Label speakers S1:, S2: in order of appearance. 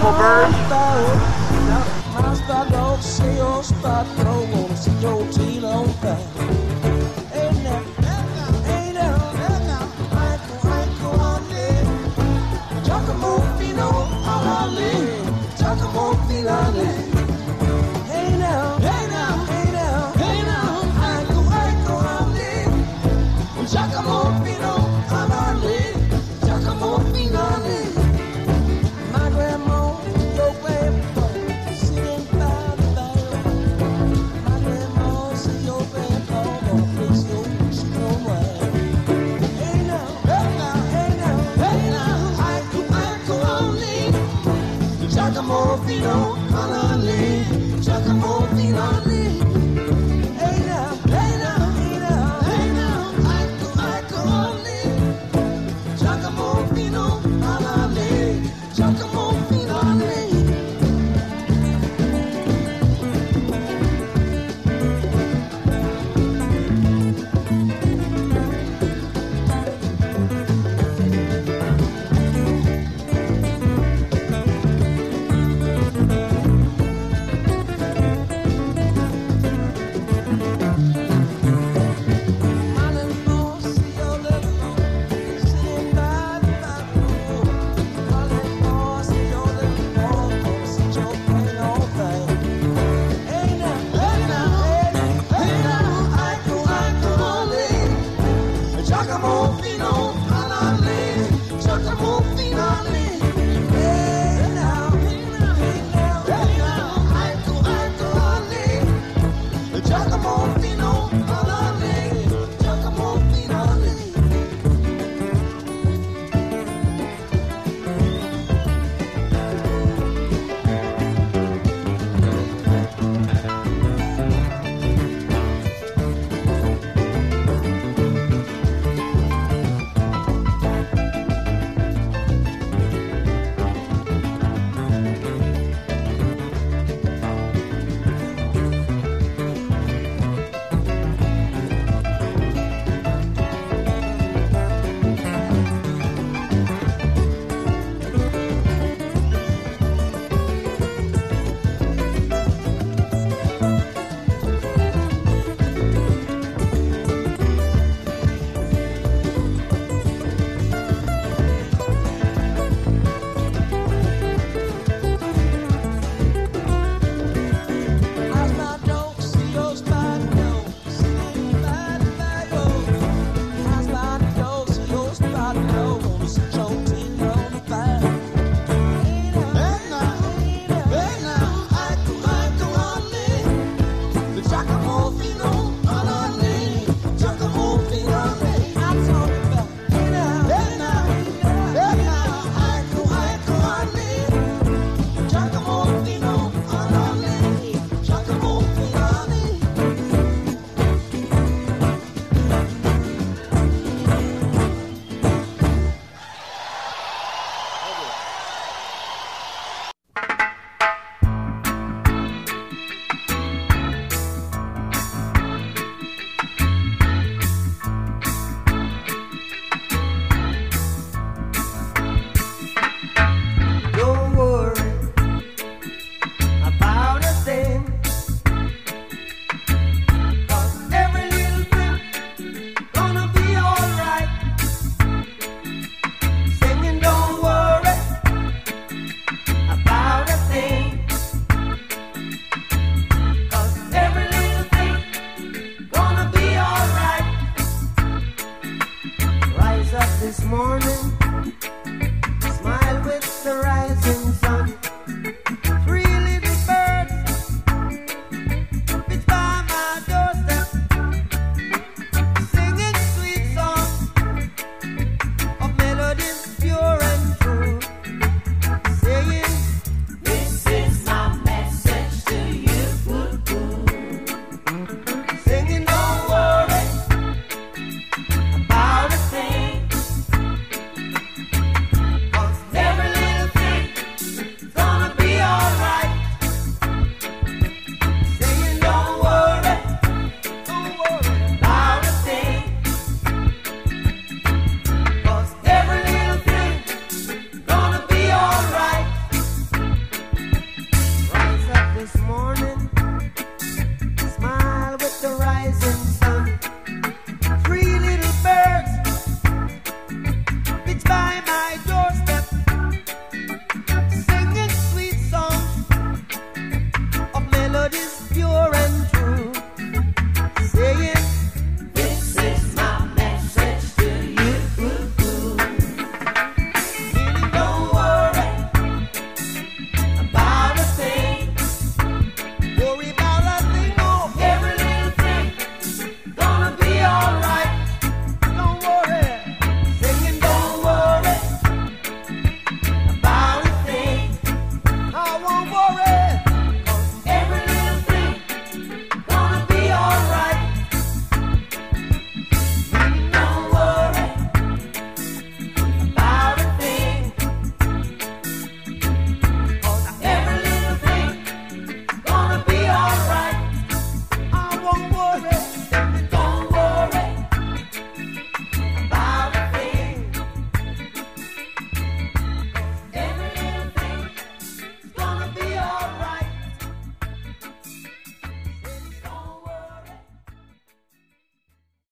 S1: beautiful bird. Mas da doce, os.